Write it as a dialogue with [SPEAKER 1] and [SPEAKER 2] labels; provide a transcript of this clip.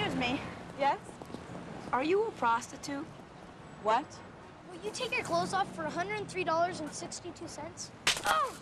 [SPEAKER 1] Excuse me.
[SPEAKER 2] Yes?
[SPEAKER 1] Are you a prostitute?
[SPEAKER 2] What?
[SPEAKER 3] Will you take your clothes off for $103.62?
[SPEAKER 1] Oh.